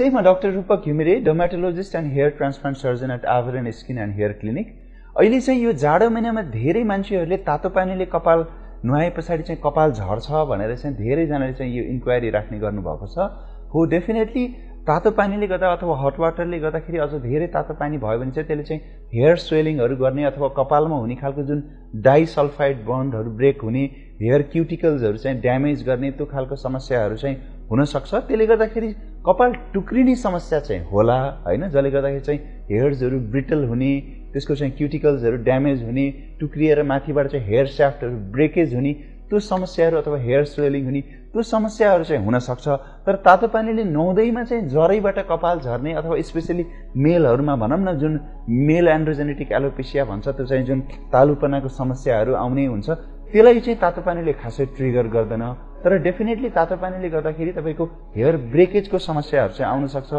म doctor Rupak Ghimire dermatologist and hair transplant surgeon at Abharan skin and hair clinic अहिले चाहिँ यो जाडो महिनामा धेरै मान्छेहरूले तातो पानीले कपाल नुहाए पछाडि चाहिँ कपाल झर्छ भनेर चाहिँ धेरैजनाले चाहिँ यो इन्क्वायरी राख्ने गर्नुभएको छ। हो डेफिनेटली तातो पानीले गर्दा अथवा हट वाटरले गर्दाखेरि अझ धेरै तातो पानी भयो भने चाहिँ त्यसले चाहिँ हेयर स्वेलिङहरू गर्ने अथवा कपालमा हुने खालको जुन डाइसल्फाइड बन्डहरू ब्रेक हुने हेयर क्युटिकल्सहरू चाहिँ ड्यामेज गर्ने त्यो खालको समस्याहरू चाहिँ हुनसक्छ। त्यसले गर्दाखेरि कपाल टुक्रिने समस्या चाहिँ होला होइन? जसले गर्दाखेरि चाहिँ हेयर्सहरू ब्रिटल हुने त्यसको चाहिँ क्युटिकल्सहरू ड्यामेज हुने टुक्रिएर माथिबाट चाहिँ हेयर स्याफ्टहरू ब्रेकेज हुने त्यो समस्याहरू अथवा हेयर स्वेलिङ हुने त्यो समस्याहरू चाहिँ हुनसक्छ तर तातो पानीले नुहाउँदैमा चाहिँ ज्वरैबाट कपाल झर्ने अथवा स्पेसली मेलहरूमा भनौँ न जुन मेल एन्ड्रोजेनेटिक एलोपेसिया भन्छ त्यो चाहिँ जुन तालुपनाको समस्याहरू आउने हुन्छ त्यसलाई चाहिँ तातो पानीले खासै ट्रिगर गर्दैन। तर डेफिनेटली तातो पानीले गर्दाखेरि तपाईँको हेयर ब्रेकेजको समस्याहरू चाहिँ आउन सक्छ।